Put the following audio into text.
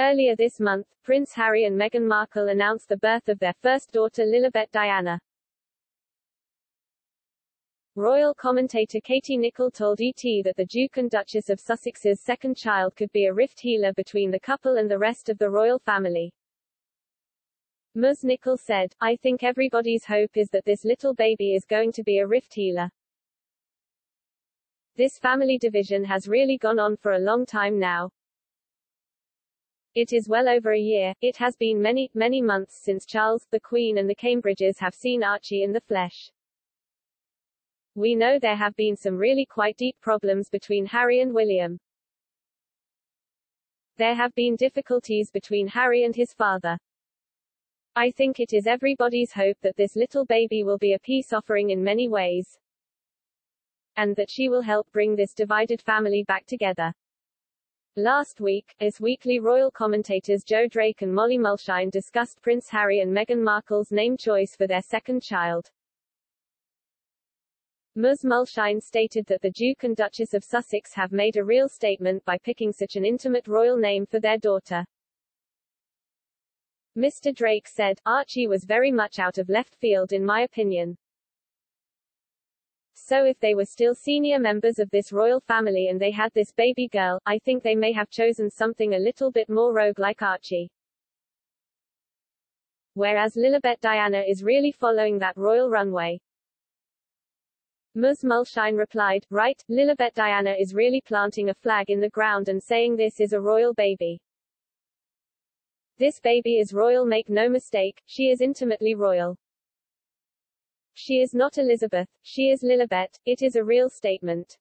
Earlier this month, Prince Harry and Meghan Markle announced the birth of their first daughter Lilibet Diana. Royal commentator Katie Nicholl told ET that the Duke and Duchess of Sussex's second child could be a rift healer between the couple and the rest of the royal family. Ms. Nicholl said, I think everybody's hope is that this little baby is going to be a rift healer. This family division has really gone on for a long time now. It is well over a year, it has been many, many months since Charles, the Queen and the Cambridges have seen Archie in the flesh. We know there have been some really quite deep problems between Harry and William. There have been difficulties between Harry and his father. I think it is everybody's hope that this little baby will be a peace offering in many ways. And that she will help bring this divided family back together. Last week, Us Weekly royal commentators Joe Drake and Molly Mulshine discussed Prince Harry and Meghan Markle's name choice for their second child. Ms. Mulshine stated that the Duke and Duchess of Sussex have made a real statement by picking such an intimate royal name for their daughter. Mr. Drake said, Archie was very much out of left field in my opinion. So if they were still senior members of this royal family and they had this baby girl, I think they may have chosen something a little bit more rogue like Archie. Whereas Lilibet Diana is really following that royal runway. Ms. Mulshine replied, right, Lilibet Diana is really planting a flag in the ground and saying this is a royal baby. This baby is royal make no mistake, she is intimately royal. She is not Elizabeth, she is Lilibet, it is a real statement.